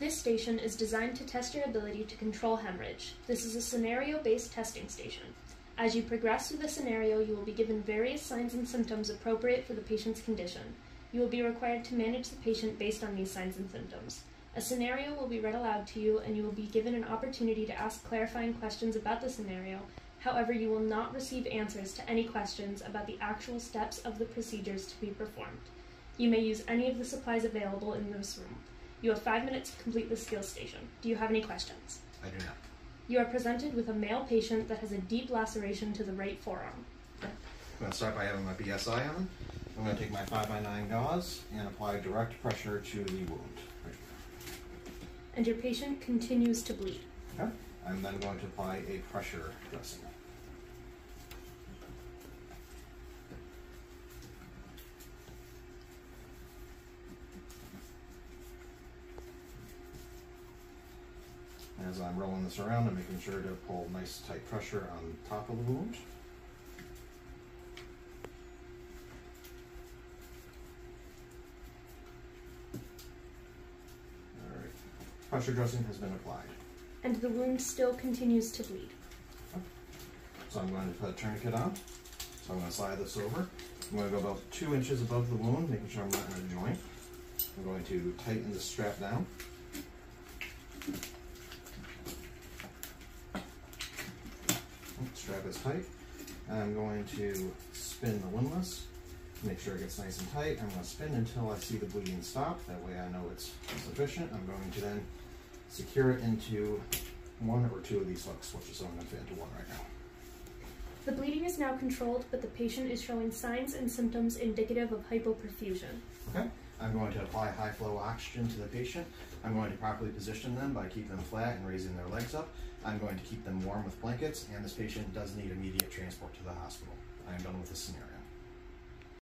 This station is designed to test your ability to control hemorrhage. This is a scenario based testing station. As you progress through the scenario, you will be given various signs and symptoms appropriate for the patient's condition. You will be required to manage the patient based on these signs and symptoms. A scenario will be read aloud to you, and you will be given an opportunity to ask clarifying questions about the scenario. However, you will not receive answers to any questions about the actual steps of the procedures to be performed. You may use any of the supplies available in this room. You have five minutes to complete the skills station. Do you have any questions? I do not. You are presented with a male patient that has a deep laceration to the right forearm. I'm going to start by having my BSI on. I'm going to take my 5x9 gauze and apply direct pressure to the wound. And your patient continues to bleed. Okay. I'm then going to apply a pressure dressing. As I'm rolling this around, I'm making sure to pull nice tight pressure on top of the wound. Alright, pressure dressing has been applied. And the wound still continues to bleed. So I'm going to put a tourniquet on. So I'm going to slide this over. I'm going to go about two inches above the wound, making sure I'm not in a joint. I'm going to tighten the strap down. Strap is tight. I'm going to spin the windlass. Make sure it gets nice and tight. I'm going to spin until I see the bleeding stop. That way I know it's sufficient. I'm going to then secure it into one or two of these hooks, which is I'm going to fit into one right now. The bleeding is now controlled, but the patient is showing signs and symptoms indicative of hypoperfusion. Okay. I'm going to apply high flow oxygen to the patient. I'm going to properly position them by keeping them flat and raising their legs up. I'm going to keep them warm with blankets, and this patient does need immediate transport to the hospital. I am done with this scenario.